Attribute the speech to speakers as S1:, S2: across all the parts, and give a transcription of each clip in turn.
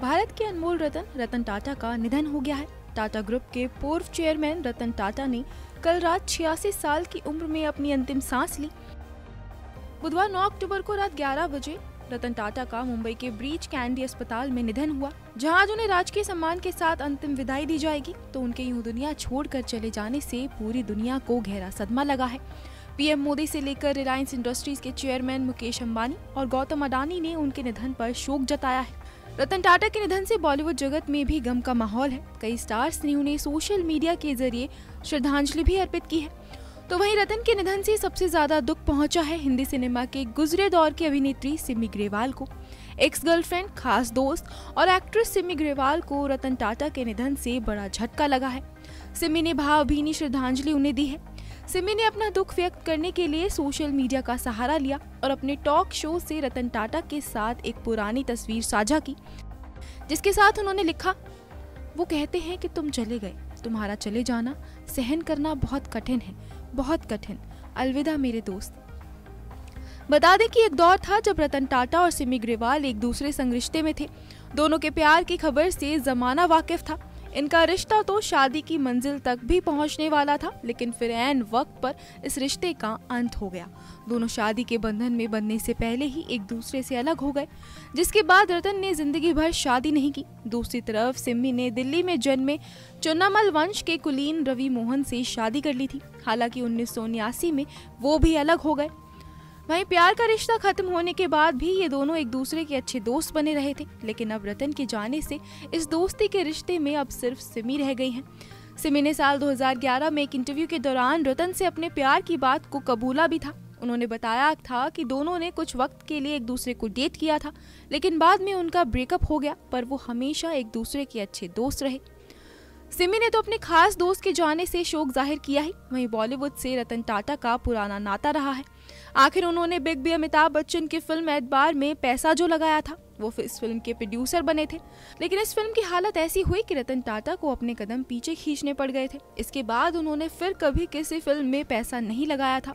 S1: भारत के अनमोल रतन रतन टाटा का निधन हो गया है। टाटा ग्रुप के पूर्व चेयरमैन रतन टाटा ने कल रात छियासी साल की उम्र में अपनी अंतिम सांस ली। बुधवार 9 अक्टूबर को रात 11 बजे रतन टाटा का मुंबई के ब्रीच कैंडी अस्पताल में निधन हुआ। जहाँ आज उन्हें राजकीय सम्मान के साथ अंतिम विदाई दी जाएगी तो उनके यूँ दुनिया छोड़कर चले जाने से पूरी दुनिया को गहरा सदमा लगा है। पीएम मोदी से लेकर रिलायंस इंडस्ट्रीज़ के चेयरमैन मुकेश अंबानी और गौतम अडानी ने उनके निधन पर शोक जताया है। रतन टाटा के निधन से बॉलीवुड जगत में भी गम का माहौल है। कई स्टार्स ने उन्हें सोशल मीडिया के ज़रिए श्रद्धांजलि भी अर्पित की है। तो वहीं रतन के निधन से सबसे ज़्यादा दुख पहुँचा है हिंदी सिनेमा के गुजरे दौर की अभिनेत्री सिमी ग्रेवाल को। एक्स गर्लफ्रेंड, खास दोस्त और एक्ट्रेस सिमी ग्रेवाल को रतन टाटा के निधन से बड़ा झटका लगा है। सिमी ने भावभीनी श्रद्धांजलि उन्हें दी है। सिमी ने अपना दुख व्यक्त करने के लिए सोशल मीडिया का सहारा लिया और अपने टॉक शो से रतन टाटा के साथ एक पुरानी तस्वीर साझा की, जिसके साथ उन्होंने लिखा, वो कहते हैं कि तुम चले गए, तुम्हारा चले जाना, सहन करना बहुत कठिन है, बहुत कठिन, अलविदा मेरे दोस्त। बता दें कि एक दौर था जब रतन टाटा और सिमी ग्रेवाल एक दूसरे संग रिश्ते में थे। दोनों के प्यार की खबर से जमाना वाकिफ था। इनका रिश्ता तो शादी की मंजिल तक भी पहुँचने वाला था, लेकिन फिर एन वक्त पर इस रिश्ते का अंत हो गया। दोनों शादी के बंधन में बनने से पहले ही एक दूसरे से अलग हो गए, जिसके बाद रतन ने ज़िंदगी भर शादी नहीं की। दूसरी तरफ़ सिम्मी ने दिल्ली में जन्मे चुन्नामल वंश के कुलीन रवि मोहन से शादी कर ली थी। हालाँकि उन्नीस में वो भी अलग हो गए। वहीं प्यार का रिश्ता खत्म होने के बाद भी ये दोनों एक दूसरे के अच्छे दोस्त बने रहे थे, लेकिन अब रतन के जाने से इस दोस्ती के रिश्ते में अब सिर्फ़ सिमी रह गई हैं। सिमी ने साल 2011 में एक इंटरव्यू के दौरान रतन से अपने प्यार की बात को कबूला भी था। उन्होंने बताया था कि दोनों ने कुछ वक्त के लिए एक दूसरे को डेट किया था, लेकिन बाद में उनका ब्रेकअप हो गया, पर वो हमेशा एक दूसरे के अच्छे दोस्त रहे। सिमी ने तो अपने खास दोस्त के जाने से शोक ज़ाहिर किया है। वहीं बॉलीवुड से रतन टाटा का पुराना नाता रहा है। आखिर उन्होंने बिग बी अमिताभ बच्चन की फ़िल्म एतबार में पैसा जो लगाया था, वो इस फ़िल्म के प्रोड्यूसर बने थे। लेकिन इस फ़िल्म की हालत ऐसी हुई कि रतन टाटा को अपने कदम पीछे खींचने पड़ गए थे। इसके बाद उन्होंने फिर कभी किसी फ़िल्म में पैसा नहीं लगाया था।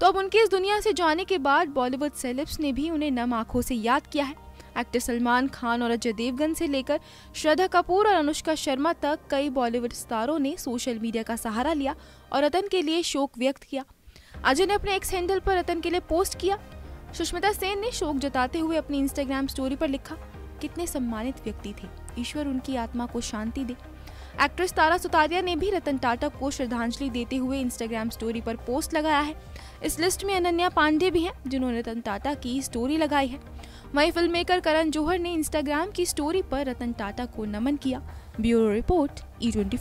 S1: तो अब उनके इस दुनिया से जाने के बाद बॉलीवुड सेलिब्स ने भी उन्हें नम आँखों से याद किया है। एक्टर सलमान खान और अजय देवगन से लेकर श्रद्धा कपूर और अनुष्का शर्मा तक कई बॉलीवुड स्टारों ने सोशल मीडिया का सहारा लिया और रतन के लिए शोक व्यक्त किया। अजय ने अपने एक्स हैंडल पर रतन के लिए पोस्ट किया। सुष्मिता सेन ने शोक जताते हुए अपनी इंस्टाग्राम स्टोरी पर लिखा, कितने सम्मानित व्यक्ति थे। ईश्वर उनकी आत्मा को शांति दे। एक्ट्रेस तारा सुतारिया ने भी रतन टाटा को श्रद्धांजलि देते हुए इंस्टाग्राम स्टोरी पर पोस्ट लगाया है। इस लिस्ट में अनन्या पांडे भी हैं, जिन्होंने रतन टाटा की स्टोरी लगाई है। वहीं फ़िल्म मेकर करण जौहर ने इंस्टाग्राम की स्टोरी पर रतन टाटा को नमन किया। Bureau report E twenty